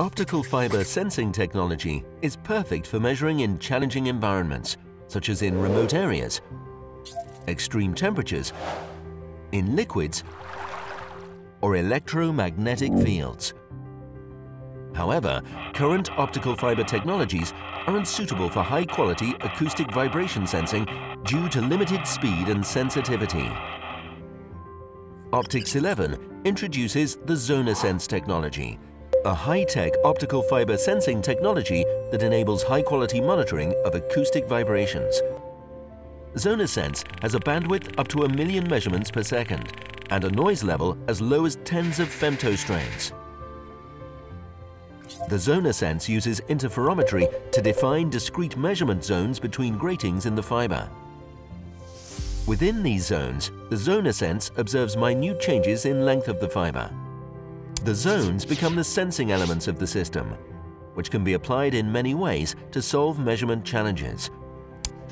Optical fiber sensing technology is perfect for measuring in challenging environments, such as in remote areas, extreme temperatures, in liquids, or electromagnetic fields. However, current optical fiber technologies are unsuitable for high-quality acoustic vibration sensing due to limited speed and sensitivity. Optics11 introduces the ZonaSens technology, a high-tech optical fiber sensing technology that enables high-quality monitoring of acoustic vibrations. ZonaSens has a bandwidth up to a million measurements per second and a noise level as low as tens of femtostrains. The ZonaSens uses interferometry to define discrete measurement zones between gratings in the fiber. Within these zones, the ZonaSens observes minute changes in length of the fiber. The zones become the sensing elements of the system, which can be applied in many ways to solve measurement challenges.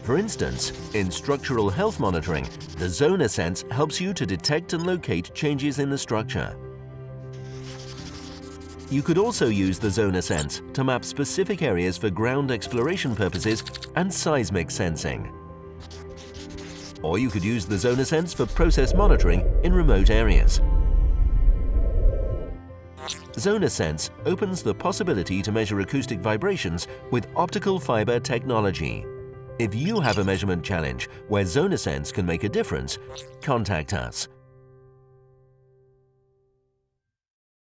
For instance, in structural health monitoring, the ZonaSens helps you to detect and locate changes in the structure. You could also use the ZonaSens to map specific areas for ground exploration purposes and seismic sensing. Or you could use the ZonaSens for process monitoring in remote areas. ZonaSens opens the possibility to measure acoustic vibrations with optical fiber technology. If you have a measurement challenge where ZonaSens can make a difference, contact us.